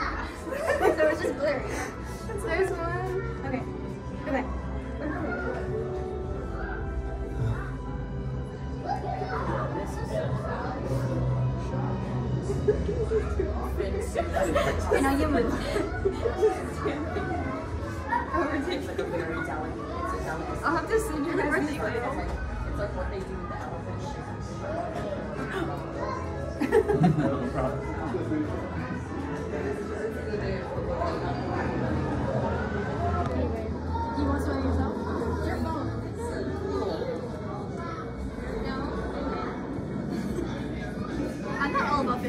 so it's just blurry. There's one. Okay. Okay. I know you move. It's like a very delicate. It's a delicate. I'll have to send you guys this It's it's like what they do with the elephant